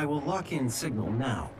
I will lock in signal now.